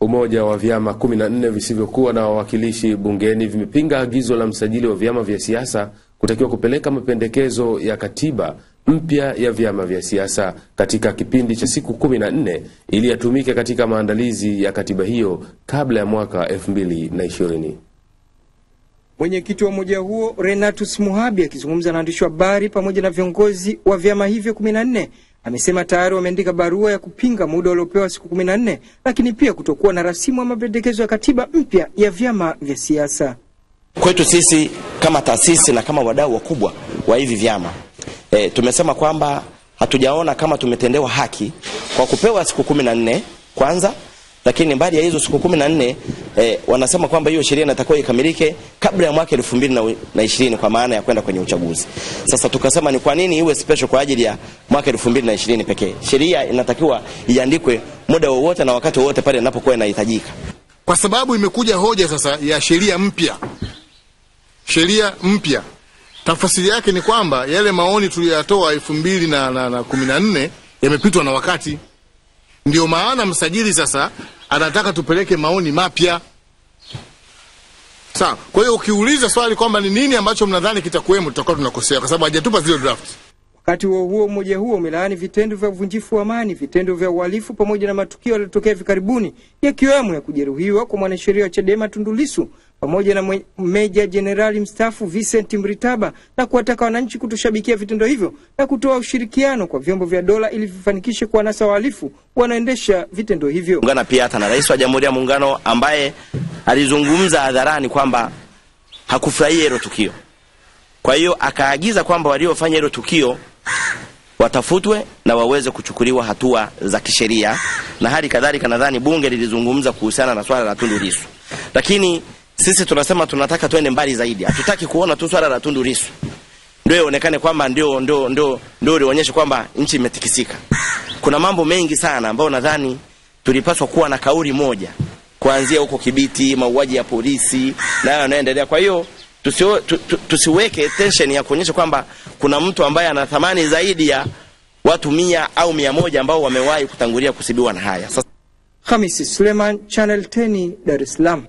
Umoja wa vyama 14 visivyokuwa na wawakilishi bungeni vimepinga agizo la msajili wa vyama vya siasa kutakiwa kupeleka mapendekezo ya katiba mpya ya vyama vya siasa katika kipindi cha siku 14 ili yatumike katika maandalizi ya katiba hiyo kabla ya mwaka 2020. Mwenyekiti wa umoja huo Renatus Muhabi akizungumza na waandishi wa habari pamoja na viongozi wa vyama hivyo 14 amesema tayari wameandika barua ya kupinga muda uliopewa siku 14, lakini pia kutokuwa na rasimu ya mapendekezo ya katiba mpya ya vyama vya siasa. Kwetu sisi kama taasisi na kama wadau wakubwa wa hivi vyama e, tumesema kwamba hatujaona kama tumetendewa haki kwa kupewa siku kumi na nne kwanza, lakini mbali ya hizo siku kumi na nne eh, wanasema kwamba hiyo sheria inatakiwa ikamilike kabla ya mwaka elfu mbili na ishirini kwa maana ya kwenda kwenye uchaguzi. Sasa tukasema ni kwa nini iwe special kwa ajili ya mwaka elfu mbili na ishirini pekee? Sheria inatakiwa iandikwe muda wowote na wakati wowote pale inapokuwa inahitajika, kwa sababu imekuja hoja sasa ya sheria mpya sheria mpya. Tafasiri yake ni kwamba yale maoni tuliyoyatoa elfu mbili na kumi na nne yamepitwa na wakati. Ndio maana msajili sasa anataka tupeleke maoni mapya. Sawa. Kwa hiyo ukiuliza swali kwamba ni nini ambacho mnadhani kitakuwemo, tutakuwa tunakosea kwa sababu hajatupa zile draft. Wakati huo huo, umoja huo umelaani vitendo vya uvunjifu wa amani, vitendo vya uhalifu pamoja na matukio yaliyotokea hivi karibuni yakiwemo ya kujeruhiwa kwa mwanasheria wa Chadema Tundu Lissu pamoja na meja jenerali mstaafu Vincent Mritaba na kuwataka wananchi kutoshabikia vitendo hivyo na kutoa ushirikiano kwa vyombo vya dola ili vifanikishe kuwanasa wahalifu wanaendesha vitendo hivyo. Ungana pia hata na rais wa Jamhuri ya Muungano ambaye alizungumza hadharani kwamba hakufurahia hilo tukio. Kwa hiyo akaagiza kwamba waliofanya hilo tukio watafutwe na waweze kuchukuliwa hatua za kisheria, na hali kadhalika nadhani bunge lilizungumza kuhusiana na swala la Tundu Lissu, lakini sisi tunasema tunataka twende mbali zaidi. Hatutaki kuona tu swala la Tundu Lissu ndio ionekane kwamba ndio ndio ndio ndio lionyeshe kwamba nchi imetikisika. Kuna mambo mengi sana ambayo nadhani tulipaswa kuwa na kauli moja, kuanzia huko Kibiti, mauaji ya polisi nayo yanaendelea. Kwa hiyo tusiwe, tu, tu, tusiweke tension ya kuonyesha kwamba kuna mtu ambaye ana thamani zaidi ya watu mia au mia moja ambao wamewahi kutangulia kusibiwa na haya. Sasa Hamisi Suleiman, Channel 10, Dar es Salaam.